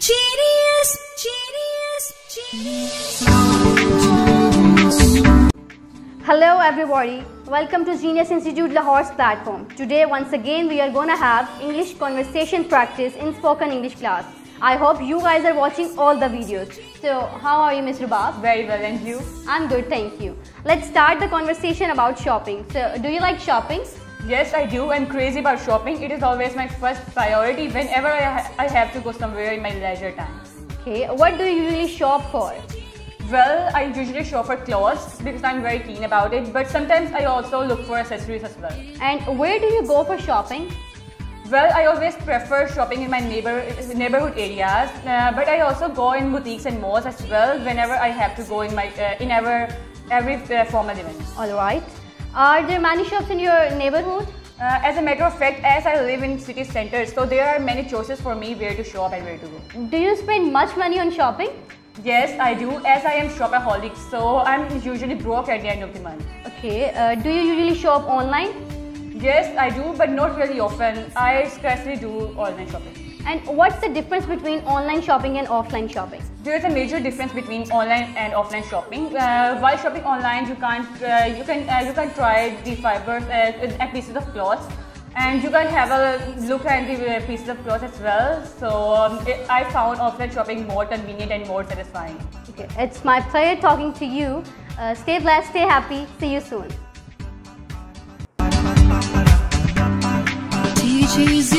Genius, genius, genius. Hello everybody, welcome to Genius Institute Lahore's platform. Today once again we are gonna have English conversation practice in spoken English class. I hope you guys are watching all the videos. So how are you Mr. Bab? Very well, and you? I'm good, thank you. Let's start the conversation about shopping. So do you like shopping? Yes, I do. I'm crazy about shopping. It is always my first priority whenever I, ha- I have to go somewhere in my leisure time. Okay, what do you usually shop for? Well, I usually shop for clothes because I'm very keen about it, but sometimes I also look for accessories as well. And where do you go for shopping? Well, I always prefer shopping in my neighbor neighborhood areas, uh, but I also go in boutiques and malls as well whenever I have to go in my uh, in ever every uh, formal event. Alright. Are there many shops in your neighborhood? Uh, as a matter of fact, as I live in city centers, so there are many choices for me where to shop and where to go. Do you spend much money on shopping? Yes, I do, as I am shopaholic, so I'm usually broke at the end of the month. Okay, uh, do you usually shop online? Yes, I do, but not really often. I scarcely do online shopping. And what's the difference between online shopping and offline shopping? There is a major difference between online and offline shopping. Uh, while shopping online, you can't uh, you can uh, you can try the fibers uh, and pieces of cloth, and you can have a look at the uh, pieces of cloth as well. So um, it, I found offline shopping more convenient and more satisfying. Okay, it's my pleasure talking to you. Uh, stay blessed, stay happy. See you soon. You.